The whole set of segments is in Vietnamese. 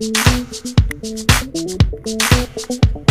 Thank you.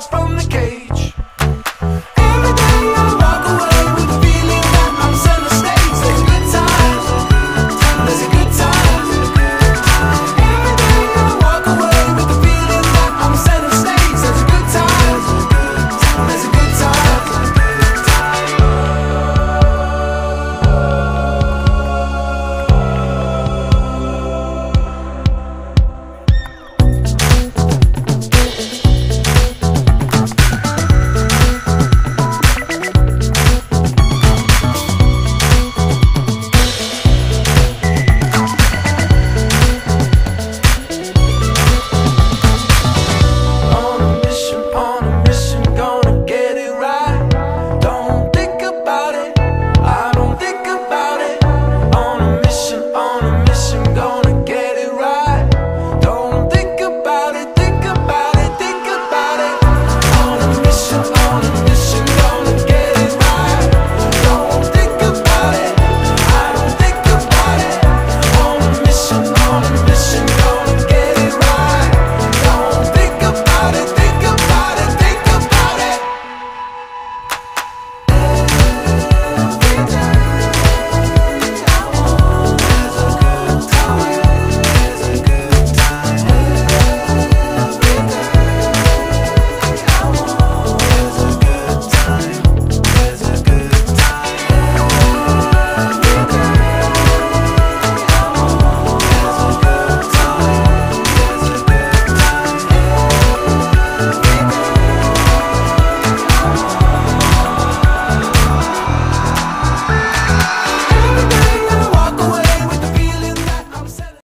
from the cave.